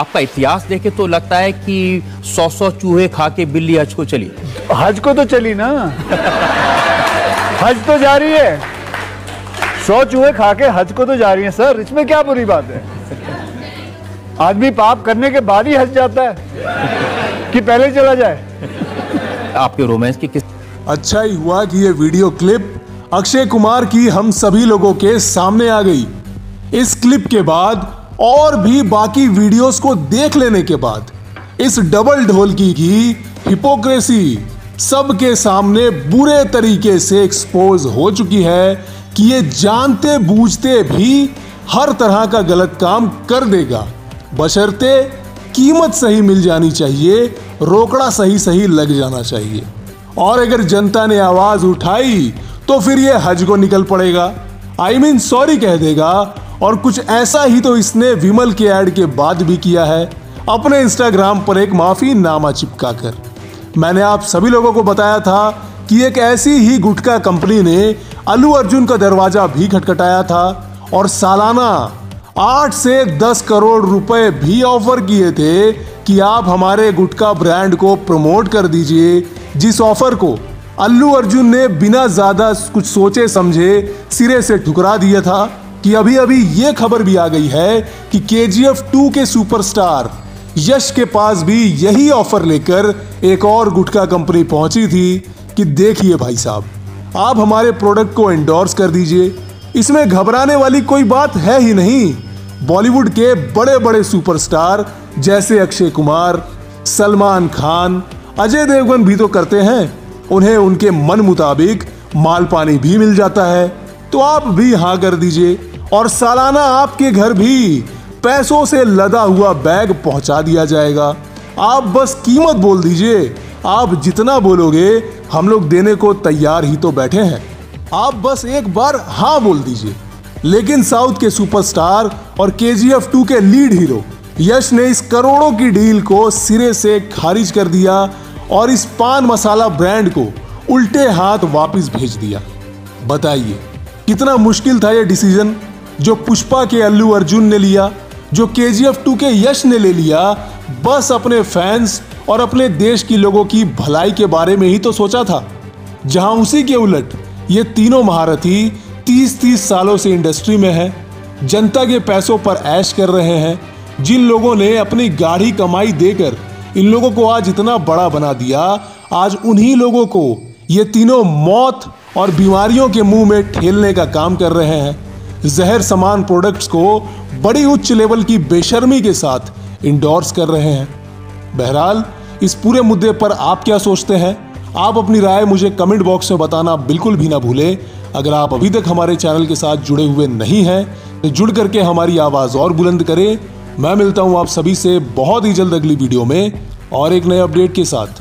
आपका इतिहास देखे तो लगता है कि सौ सौ चूहे खा के बिल्ली हज को चली। हज को तो चली ना। हज तो जा रही है। सौ चूहे खा के हज को तो जा रही है सर। इसमें क्या बुरी बात है? आदमी पाप करने के बाद ही हज जाता है कि पहले चला जाए। आपके रोमांस की किस अच्छा ही हुआ कि ये वीडियो क्लिप अक्षय कुमार की हम सभी लोगों के सामने आ गई। इस क्लिप के बाद और भी बाकी वीडियोस को देख लेने के बाद, इस डबल ढोलकी की हिपोक्रेसी सबके सामने बुरे तरीके से एक्सपोज हो चुकी है कि ये जानते बूझते भी हर तरह का गलत काम कर देगा। बशर्ते कीमत सही मिल जानी चाहिए, रोकड़ा सही सही लग जाना चाहिए। और अगर जनता ने आवाज़ उठाई तो फिर ये हज को निकल पड़ेगा। आई मीन सॉरी कह देगा और कुछ ऐसा ही तो इसने विमल के ऐड के बाद भी किया है। अपने इंस्टाग्राम पर एक माफ़ी नामा चिपका कर मैंने आप सभी लोगों को बताया था कि एक ऐसी ही गुटखा कंपनी ने अल्लू अर्जुन का दरवाज़ा भी खटखटाया था और सालाना आठ से दस करोड़ रुपए भी ऑफ़र किए थे कि आप हमारे गुटखा ब्रांड को प्रमोट कर दीजिए, जिस ऑफ़र को अल्लू अर्जुन ने बिना ज़्यादा कुछ सोचे समझे सिरे से ठुकरा दिया था। कि अभी अभी ये खबर भी आ गई है कि के जी एफ़ टू के सुपरस्टार यश के पास भी यही ऑफ़र लेकर एक और गुटखा कंपनी पहुँची थी कि देखिए भाई साहब, आप हमारे प्रोडक्ट को एंडोर्स कर दीजिए। इसमें घबराने वाली कोई बात है ही नहीं। बॉलीवुड के बड़े बड़े सुपरस्टार जैसे अक्षय कुमार, सलमान खान, अजय देवगन भी तो करते हैं। उन्हें उनके मन मुताबिक माल पानी भी मिल जाता है। तो आप भी हाँ कर दीजिए। और सालाना आपके घर भी पैसों से लदा हुआ बैग पहुँचा दिया जाएगा। आप बस कीमत बोल दीजिए। आप जितना बोलोगे, हम लोग देने को तैयार ही तो बैठे हैं। आप बस एक बार हाँ बोल दीजिए। लेकिन साउथ के सुपरस्टार और के जी एफ़ टू के लीड हीरो, यश ने इस करोड़ों की डील को सिरे से खारिज कर दिया और इस पान मसाला ब्रांड को उल्टे हाथ वापस भेज दिया। बताइए, कितना मुश्किल था यह डिसीज़न? जो पुष्पा के अल्लू अर्जुन ने लिया, जो के जी एफ़ टू के यश ने ले लिया, बस अपने फैंस और अपने देश की लोगों की भलाई के बारे में ही तो सोचा था। जहाँ उसी के उलट ये तीनों महारथी तीस तीस सालों से इंडस्ट्री में है, जनता के पैसों पर ऐश कर रहे हैं, जिन लोगों ने अपनी गाढ़ी कमाई देकर इन लोगों को आज इतना बड़ा बना दिया, आज उन्हीं लोगों को ये तीनों मौत और बीमारियों के मुँह में ठेलने का काम कर रहे हैं। जहर समान प्रोडक्ट्स को बड़ी उच्च लेवल की बेशर्मी के साथ इंडोर्स कर रहे हैं। बहरहाल, इस पूरे मुद्दे पर आप क्या सोचते हैं? आप अपनी राय मुझे कमेंट बॉक्स में बताना बिल्कुल भी ना भूलें। अगर आप अभी तक हमारे चैनल के साथ जुड़े हुए नहीं हैं तो जुड़ करके हमारी आवाज़ और बुलंद करें। मैं मिलता हूँ आप सभी से बहुत ही जल्द अगली वीडियो में और एक नए अपडेट के साथ।